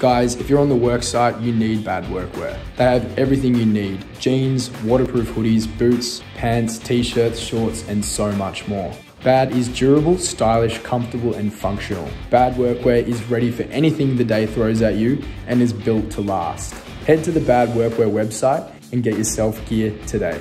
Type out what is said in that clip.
Guys, if you're on the work site, you need bad workwear. They have everything you need. Jeans, waterproof hoodies, boots, pants, t-shirts, shorts, and so much more. Bad is durable, stylish, comfortable, and functional. Bad workwear is ready for anything the day throws at you and is built to last. Head to the Bad Workwear website and get yourself gear today.